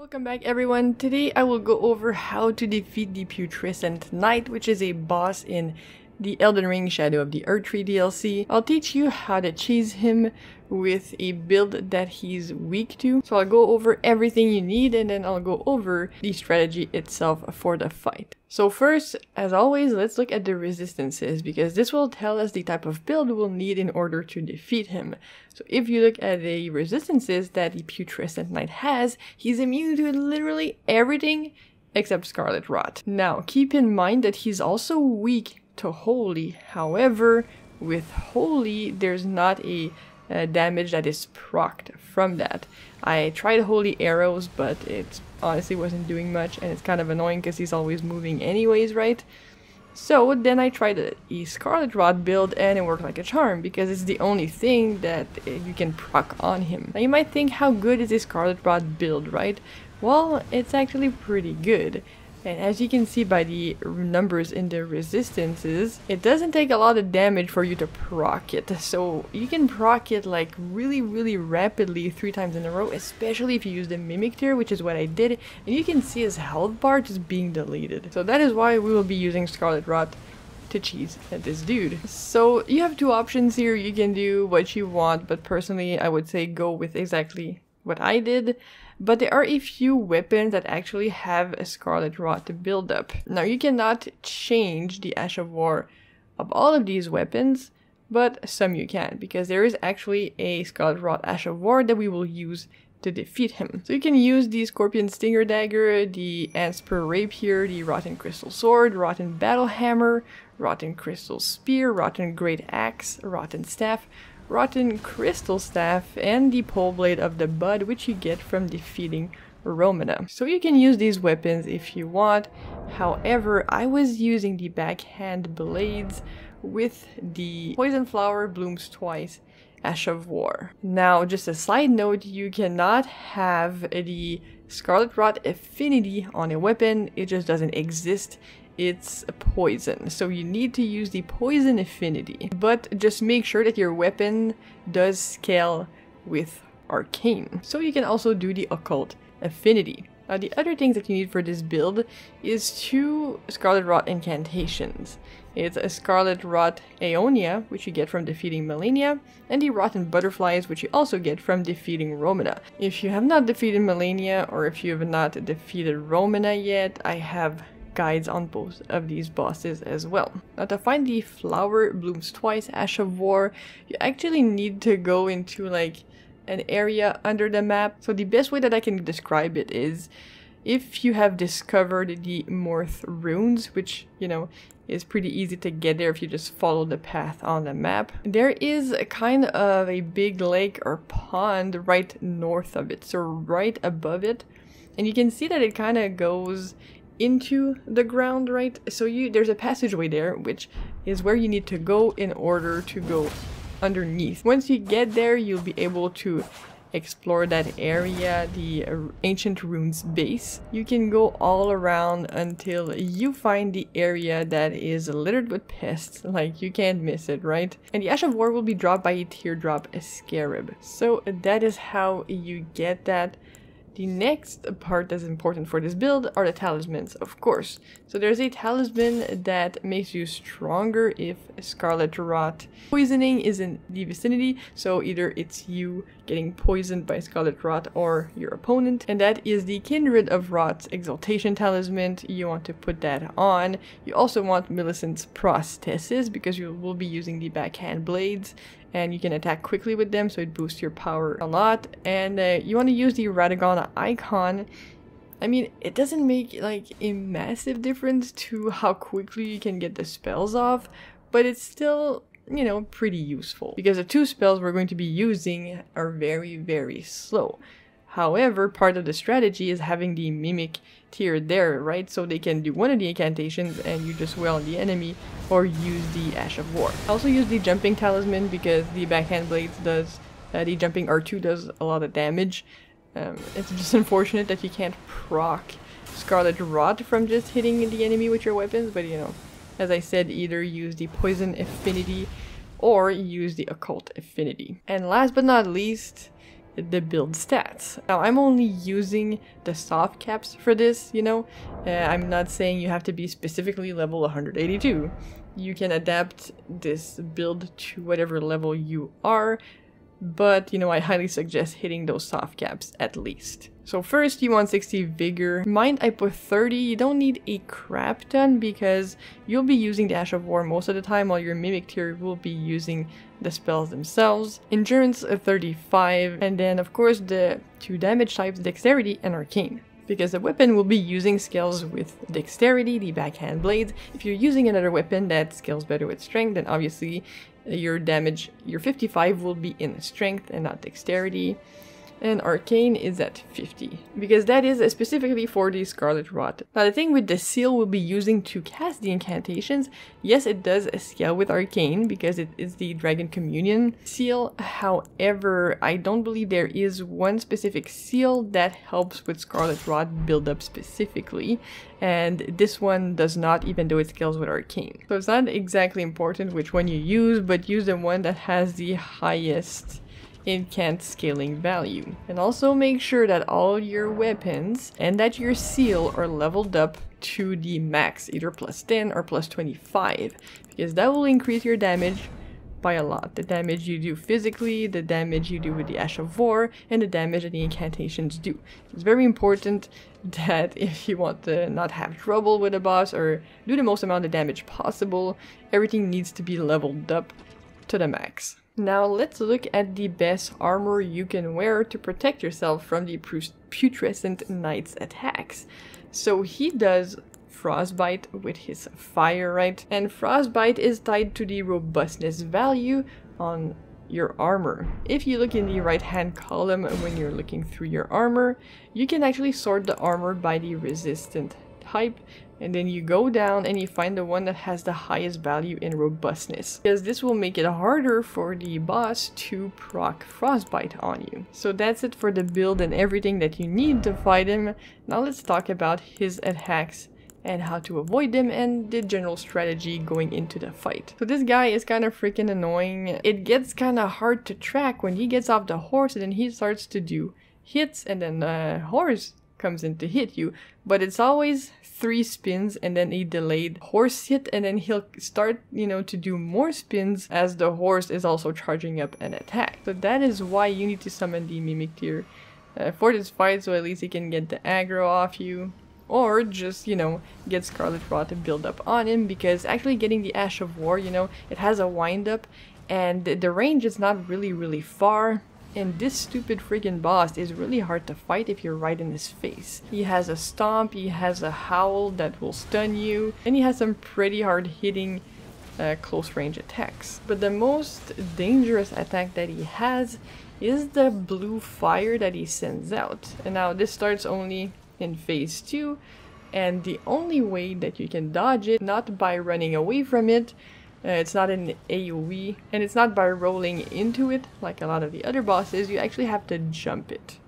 Welcome back everyone. Today I will go over how to defeat the Putrescent Knight, which is a boss in the Elden Ring Shadow of the Earth Erdtree DLC. I'll teach you how to cheese him with a build that he's weak to. So I'll go over everything you need and then I'll go over the strategy itself for the fight. So first, as always, let's look at the resistances because this will tell us the type of build we'll need in order to defeat him. So if you look at the resistances that the Putrescent Knight has, he's immune to literally everything except Scarlet Rot. Now, keep in mind that he's also weak to holy. However, with holy, there's not a uh, damage that is procced from that. I tried holy arrows, but it honestly wasn't doing much, and it's kind of annoying because he's always moving anyways, right? So then I tried a, Scarlet Rot build and it worked like a charm because it's the only thing that uh, you can proc on him. Now you might think how good is this Scarlet Rot build, right? Well, it's actually pretty good. And as you can see by the numbers in the resistances, it doesn't take a lot of damage for you to proc it. So you can proc it like really, really rapidly three times in a row, especially if you use the Mimic Tear, which is what I did. And you can see his health bar just being deleted. So that is why we will be using Scarlet Rot to cheese at this dude. So you have two options here. You can do what you want, but personally I would say go with exactly what I did but there are a few weapons that actually have a Scarlet Rot buildup. Now you cannot change the Ash of War of all of these weapons, but some you can, because there is actually a Scarlet Rot Ash of War that we will use to defeat him. So you can use the Scorpion Stinger Dagger, the Antspur Rapier, the Rotten Crystal Sword, Rotten Battle Hammer, Rotten Crystal Spear, Rotten Great Axe, Rotten Staff, rotten crystal staff, and the pole blade of the bud, which you get from defeating Romina. So you can use these weapons if you want. However, I was using the backhand blades with the poison flower blooms twice Ash of War. Now, just a side note, you cannot have the Scarlet Rot affinity on a weapon, it just doesn't exist it's a poison. So you need to use the poison affinity. But just make sure that your weapon does scale with arcane. So you can also do the occult affinity. Now the other things that you need for this build is two Scarlet Rot incantations. It's a Scarlet Rot Aeonia, which you get from defeating Malenia, and the Rotten Butterflies, which you also get from defeating Romina. If you have not defeated Malenia, or if you have not defeated Romina yet, I have guides on both of these bosses as well. Now to find the flower blooms twice Ash of War, you actually need to go into like an area under the map. So the best way that I can describe it is if you have discovered the Moorth Ruins, which, you know, is pretty easy to get there if you just follow the path on the map. There is a kind of a big lake or pond right north of it, so right above it. And you can see that it kind of goes into the ground, right? So you there's a passageway there, which is where you need to go in order to go underneath. Once you get there, you'll be able to explore that area, the ancient ruins base. You can go all around until you find the area that is littered with pests, like you can't miss it, right? And the Ash of War will be dropped by a teardrop a scarab. So that is how you get that. The next part that's important for this build are the talismans, of course. So there's a talisman that makes you stronger if Scarlet Rot poisoning is in the vicinity, so either it's you getting poisoned by Scarlet Rot or your opponent, and that is the Kindred of Rot's Exaltation Talisman. You want to put that on. You also want Millicent's Prosthesis because you will be using the backhand blades, and you can attack quickly with them so it boosts your power a lot. And uh, you want to use the Radagon icon. I mean it doesn't make like a massive difference to how quickly you can get the spells off but it's still you know pretty useful. Because the two spells we're going to be using are very very slow However, part of the strategy is having the Mimic Tear there, right? So they can do one of the incantations and you just wail on the enemy or use the Ash of War. I also use the Jumping Talisman because the Backhand Blades does, uh, the Jumping R2 does a lot of damage. Um, it's just unfortunate that you can't proc Scarlet Rot from just hitting the enemy with your weapons, but you know, as I said, either use the Poison Affinity or use the Occult Affinity. And last but not least, the build stats. Now I'm only using the soft caps for this, you know. Uh, I'm not saying you have to be specifically level 182. You can adapt this build to whatever level you are, but you know, I highly suggest hitting those soft caps at least. So first you want 60 vigor. Mind I put 30, you don't need a crap ton because you'll be using the Ash of War most of the time while your Mimic Tear will be using the spells themselves. Endurance uh, 35 and then of course the two damage types Dexterity and Arcane because the weapon will be using skills with dexterity, the backhand blades. If you're using another weapon that scales better with strength, then obviously uh, your damage, your 55 will be in strength and not dexterity and arcane is at 50 because that is specifically for the scarlet rot. Now the thing with the seal we'll be using to cast the incantations yes it does scale with arcane because it is the dragon communion seal. However i don't believe there is one specific seal that helps with scarlet rot build up specifically and this one does not even though it scales with arcane. So it's not exactly important which one you use but use the one that has the highest incant scaling value. And also make sure that all your weapons and that your seal are leveled up to the max, either plus 10 or plus 25, because that will increase your damage by a lot. The damage you do physically, the damage you do with the Ash of War, and the damage that the incantations do. It's very important that if you want to not have trouble with a boss or do the most amount of damage possible, everything needs to be leveled up to the max. Now let's look at the best armor you can wear to protect yourself from the Putrescent Knight's attacks. So he does Frostbite with his fire, right? And Frostbite is tied to the robustness value on your armor. If you look in the right hand column when you're looking through your armor, you can actually sort the armor by the resistant type and then you go down and you find the one that has the highest value in robustness because this will make it harder for the boss to proc frostbite on you. So that's it for the build and everything that you need to fight him. Now let's talk about his attacks and how to avoid them and the general strategy going into the fight. So this guy is kind of freaking annoying. It gets kind of hard to track when he gets off the horse and then he starts to do hits and then the horse comes in to hit you. But it's always three spins and then a delayed horse hit and then he'll start, you know, to do more spins as the horse is also charging up an attack. So that is why you need to summon the Mimic uh, for this fight so at least he can get the aggro off you. Or just, you know, get Scarlet Rot to build up on him because actually getting the Ash of War, you know, it has a wind up and the range is not really, really far. And this stupid friggin' boss is really hard to fight if you're right in his face. He has a stomp, he has a howl that will stun you, and he has some pretty hard hitting uh, close range attacks. But the most dangerous attack that he has is the blue fire that he sends out. And now this starts only in phase 2, and the only way that you can dodge it, not by running away from it, uh, it's not an AoE, and it's not by rolling into it like a lot of the other bosses, you actually have to jump it.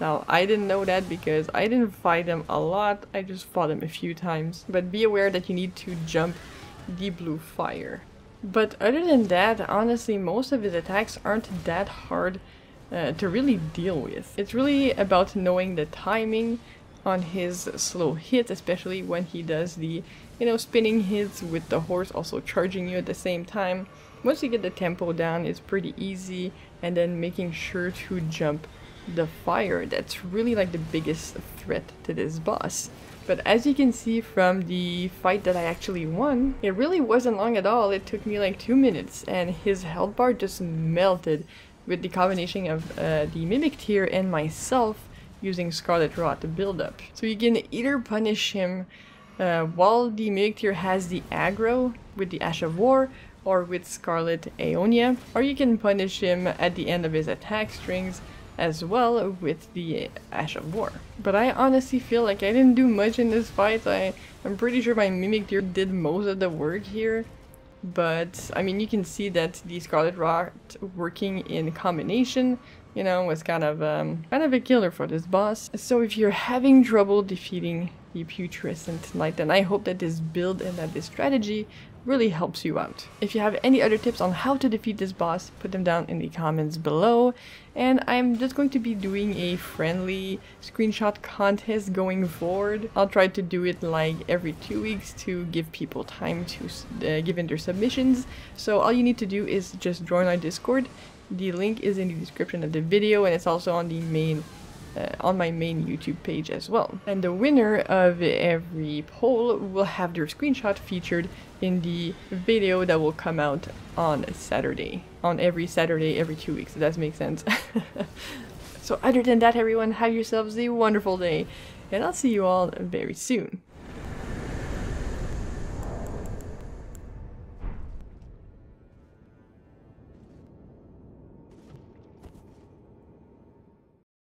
Now, I didn't know that because I didn't fight them a lot, I just fought them a few times. But be aware that you need to jump the blue fire. But other than that, honestly, most of his attacks aren't that hard uh, to really deal with. It's really about knowing the timing on his slow hits, especially when he does the you know, spinning hits with the horse also charging you at the same time. Once you get the tempo down, it's pretty easy, and then making sure to jump the fire. That's really like the biggest threat to this boss. But as you can see from the fight that I actually won, it really wasn't long at all. It took me like two minutes, and his health bar just melted with the combination of uh, the Mimic Tear and myself using Scarlet Rot to build up. So you can either punish him uh, while the Mimic Tear has the aggro with the Ash of War or with Scarlet Aeonia, or you can punish him at the end of his attack strings as well with the Ash of War. But I honestly feel like I didn't do much in this fight. I, I'm pretty sure my Mimic Tear did most of the work here. But, I mean, you can see that the Scarlet Rot working in combination, you know, was kind of, um, kind of a killer for this boss. So if you're having trouble defeating the putrescent knight then I hope that this build and that this strategy really helps you out. If you have any other tips on how to defeat this boss, put them down in the comments below. And I'm just going to be doing a friendly screenshot contest going forward. I'll try to do it like every two weeks to give people time to uh, give in their submissions. So all you need to do is just join our Discord. The link is in the description of the video and it's also on the main uh, on my main YouTube page as well. And the winner of every poll will have their screenshot featured in the video that will come out on Saturday. On every Saturday, every two weeks. Does that make sense? so other than that, everyone, have yourselves a wonderful day. And I'll see you all very soon.